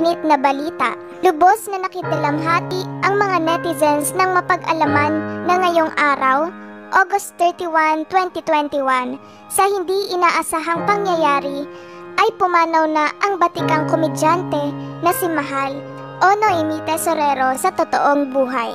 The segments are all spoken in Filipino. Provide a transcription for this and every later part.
Mainit na balita. Lubos na nakitilamhati ang mga netizens ng mapag-alaman na ngayong araw, August 31, 2021, sa hindi inaasahang pangyayari ay pumanaw na ang batikang komedyante na si Mahal o Noemi Tesorero sa totoong buhay.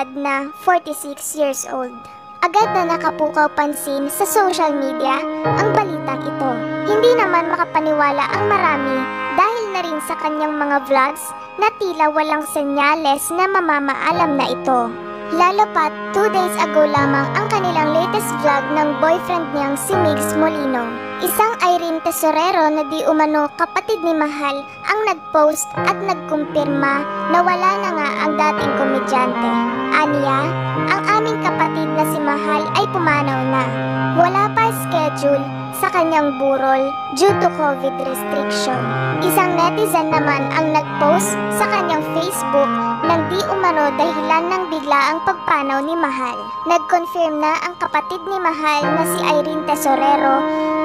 Edad na 46 years old, agad na nakapukaw pansin sa social media ang balitang ito. Hindi naman makapaniwala ang marami dahil na rin sa kanyang mga vlogs na tila walang senyales na mamamaalam na ito. Lalo pat 2 days ago lamang ang kanilang latest vlog ng boyfriend niyang si Migs Molino. Isang Irene Tesorero na di umano kapatid ni Mahal ang nag-post at nagkumpirma na wala na nga ang dating komedyante. Aniya, ang aming kapatid na si Mahal ay pumanaw na. Wala pa schedule sa kanyang burol due to COVID restriction. Isang netizen naman ang nag-post sa kanyang Facebook nang di umano dahilan ng bigla ang pagpanaw ni Mahal. Nag-confirm na ang kapatid ni Mahal na si Irene Tesorero,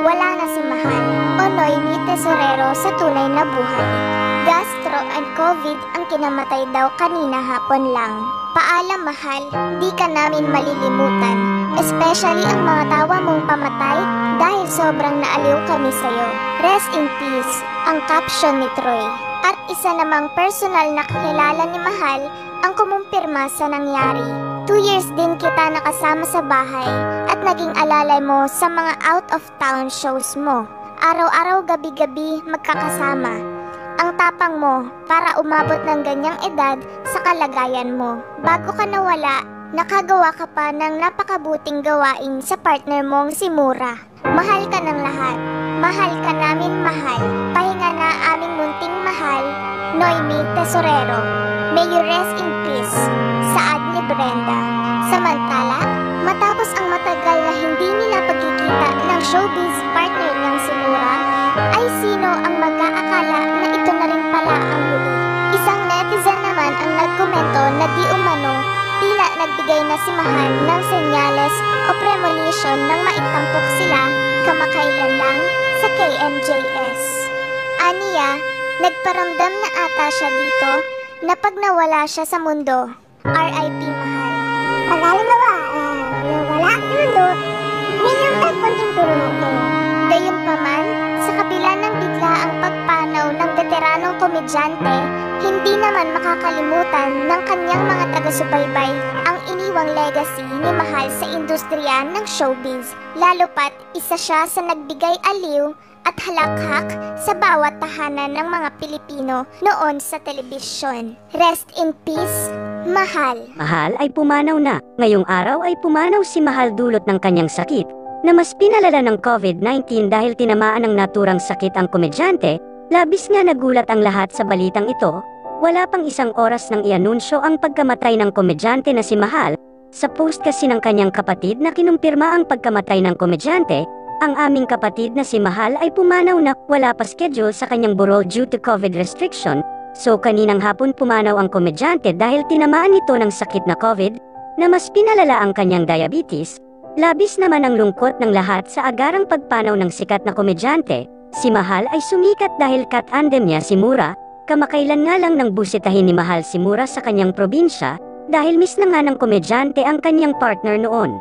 wala na si Mahal o Noemi Tesorero sa tunay na buhay. Gastro and COVID ang kinamatay daw kanina hapon lang. Paalam mahal, di ka namin malilimutan. Especially ang mga tawa mong pamatay dahil sobrang naaliw kami sa'yo. Rest in peace, ang caption ni Troy. At isa namang personal na kakilala ni Mahal ang kumumpirma sa nangyari. Two years din kita nakasama sa bahay at naging alalay mo sa mga out of town shows mo. Araw-araw gabi-gabi magkakasama. Ang tapang mo para umabot ng ganyang edad sa kalagayan mo. Bago ka nawala, nakagawa ka pa ng napakabuting gawain sa partner mong si Mura. Mahal ka ng lahat. Mahal ka namin mahal. Pahinga na aming munting mahal. Noemi Tesorero. May you rest in peace. Saad ni Brenda. Samantala, matapos ang matagal na hindi nila pagkikita ng showbiz partner nagkomento na di umano tila nagbigay na si Mahal ng senyales o premonition nang maitampok sila kamakailan lang sa KMJS. Aniya, nagparamdam na ata siya dito na pag nawala siya sa mundo, RIP Mahal. Pag alam komedyante, hindi naman makakalimutan ng kanyang mga taga-subaybay ang iniwang legacy ni Mahal sa industriya ng showbiz. Lalo pat isa siya sa nagbigay aliw at halakhak sa bawat tahanan ng mga Pilipino noon sa telebisyon. Rest in peace, Mahal. Mahal ay pumanaw na. Ngayong araw ay pumanaw si Mahal dulot ng kanyang sakit na mas pinalala ng COVID-19 dahil tinamaan ng naturang sakit ang komedyante. Labis nga nagulat ang lahat sa balitang ito. Wala pang isang oras nang ianunsyo ang pagkamatay ng komedyante na si Mahal. Sa post kasi ng kanyang kapatid na kinumpirma ang pagkamatay ng komedyante, ang aming kapatid na si Mahal ay pumanaw na wala pa schedule sa kanyang burol due to COVID restriction So kaninang hapon pumanaw ang komedyante dahil tinamaan nito ng sakit na COVID na mas pinalala ang kanyang diabetes. Labis naman ang lungkot ng lahat sa agarang pagpanaw ng sikat na komedyante. Si Mahal ay sumikat dahil kat-andem niya si Mura. Kamakailan nga lang nang busitahin ni Mahal si Mura sa kanyang probinsya dahil miss na nga ng komedyante ang kanyang partner noon.